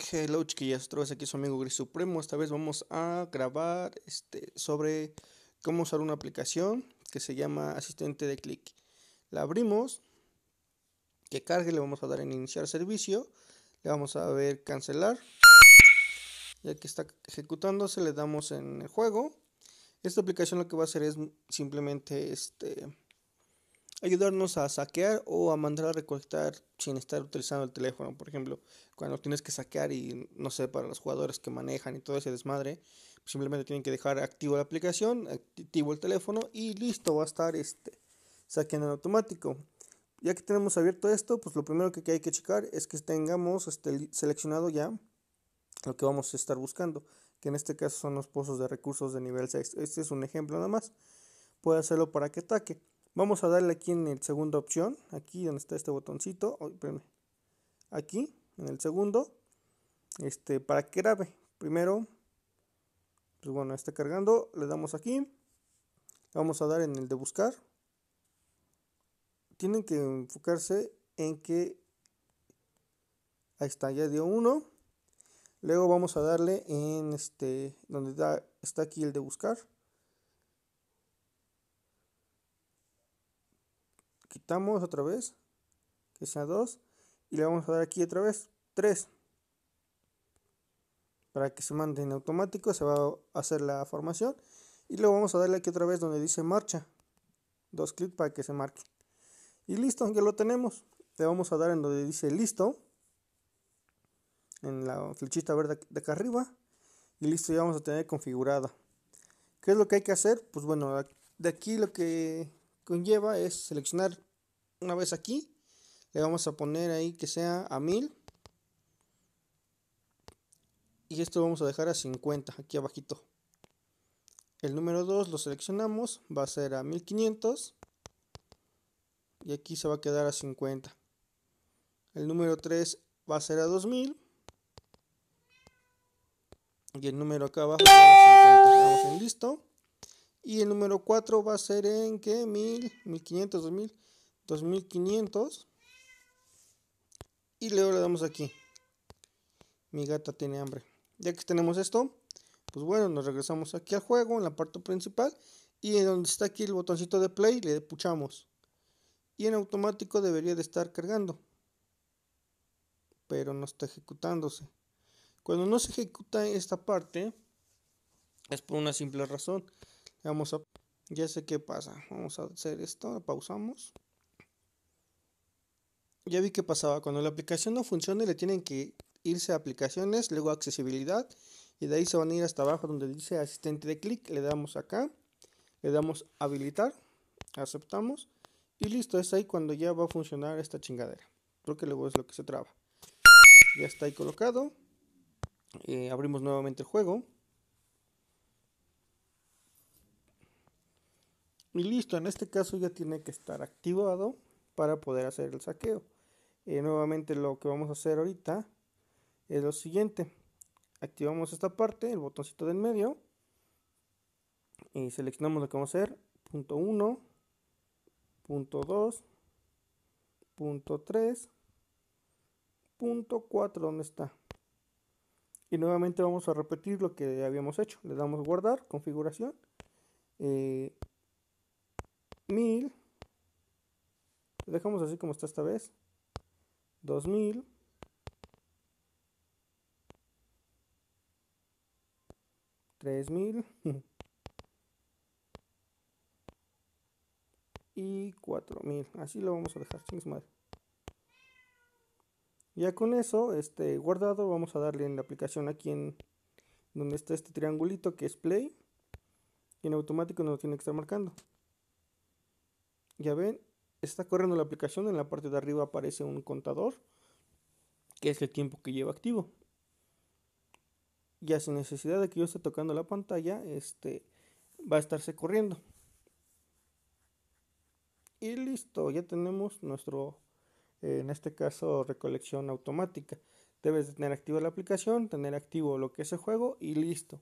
Hello chiquillas, otra vez aquí su amigo Gris Supremo. Esta vez vamos a grabar este, sobre cómo usar una aplicación que se llama Asistente de Click. La abrimos, que cargue, le vamos a dar en Iniciar Servicio, le vamos a ver Cancelar. Ya que está ejecutándose, le damos en el juego. Esta aplicación lo que va a hacer es simplemente este, ayudarnos a saquear o a mandar a recolectar sin estar utilizando el teléfono. Por ejemplo, cuando tienes que saquear y no sé, para los jugadores que manejan y todo ese desmadre, simplemente tienen que dejar activo la aplicación, activo el teléfono y listo, va a estar este, saqueando en automático. Ya que tenemos abierto esto, pues lo primero que hay que checar es que tengamos este, seleccionado ya lo que vamos a estar buscando, que en este caso son los pozos de recursos de nivel 6. Este es un ejemplo nada más. Puede hacerlo para que ataque. Vamos a darle aquí en el segunda opción, aquí donde está este botoncito, aquí en el segundo, este, para que grabe. Primero, pues bueno, está cargando, le damos aquí, vamos a dar en el de buscar. Tienen que enfocarse en que, ahí está, ya dio uno. Luego vamos a darle en este, donde está aquí el de buscar. Quitamos otra vez, que sea 2, y le vamos a dar aquí otra vez 3. Para que se mande en automático, se va a hacer la formación. Y luego vamos a darle aquí otra vez donde dice marcha. Dos clics para que se marque. Y listo, ya lo tenemos. Le vamos a dar en donde dice listo. En la flechita verde de acá arriba. Y listo, ya vamos a tener configurada. ¿Qué es lo que hay que hacer? Pues bueno, de aquí lo que conlleva es seleccionar una vez aquí. Le vamos a poner ahí que sea a 1000. Y esto vamos a dejar a 50 aquí abajito. El número 2 lo seleccionamos, va a ser a 1500. Y aquí se va a quedar a 50. El número 3 va a ser a 2000. Y el número acá abajo a 50. Vamos en listo. Y el número 4 va a ser en que 1000, 1500, 2000, 2500. Y luego le damos aquí. Mi gata tiene hambre. Ya que tenemos esto, pues bueno, nos regresamos aquí al juego, en la parte principal. Y en donde está aquí el botoncito de play, le puchamos. Y en automático debería de estar cargando. Pero no está ejecutándose. Cuando no se ejecuta esta parte, es por una simple razón. Vamos a... Ya sé qué pasa. Vamos a hacer esto. Pausamos. Ya vi qué pasaba. Cuando la aplicación no funcione le tienen que irse a aplicaciones, luego accesibilidad. Y de ahí se van a ir hasta abajo donde dice asistente de clic. Le damos acá. Le damos habilitar. Aceptamos. Y listo. Es ahí cuando ya va a funcionar esta chingadera. Porque luego es lo que se traba. Ya está ahí colocado. Eh, abrimos nuevamente el juego. Y listo, en este caso ya tiene que estar activado para poder hacer el saqueo. Eh, nuevamente lo que vamos a hacer ahorita es lo siguiente. Activamos esta parte, el botoncito del medio. Y seleccionamos lo que vamos a hacer. Punto 1, punto 2, punto 3, punto 4, ¿dónde está? Y nuevamente vamos a repetir lo que habíamos hecho. Le damos guardar, configuración. Eh, 1000 dejamos así como está esta vez. 2000 3000 y 4000 así lo vamos a dejar sin madre. Ya con eso este guardado vamos a darle en la aplicación aquí en donde está este triangulito que es play. Y en automático nos lo tiene que estar marcando ya ven, está corriendo la aplicación, en la parte de arriba aparece un contador, que es el tiempo que lleva activo. Ya sin necesidad de que yo esté tocando la pantalla, este va a estarse corriendo. Y listo, ya tenemos nuestro, en este caso, recolección automática. Debes de tener activa la aplicación, tener activo lo que es el juego y listo.